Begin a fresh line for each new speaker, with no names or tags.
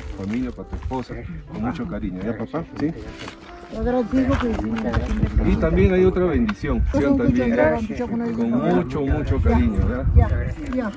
tu familia, para tu esposa, con mucho cariño, ¿ya papá? ¿Sí? Y también hay otra bendición, también, con mucho, mucho cariño,
¿ya?